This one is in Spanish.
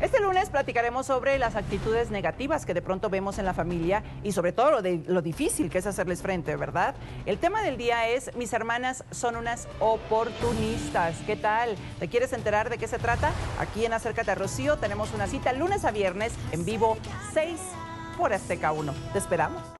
Este lunes platicaremos sobre las actitudes negativas que de pronto vemos en la familia y sobre todo lo, de, lo difícil que es hacerles frente, ¿verdad? El tema del día es mis hermanas son unas oportunistas. ¿Qué tal? ¿Te quieres enterar de qué se trata? Aquí en Acércate a Rocío tenemos una cita lunes a viernes en vivo 6 por Azteca 1. Te esperamos.